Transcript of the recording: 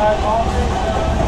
海涛先生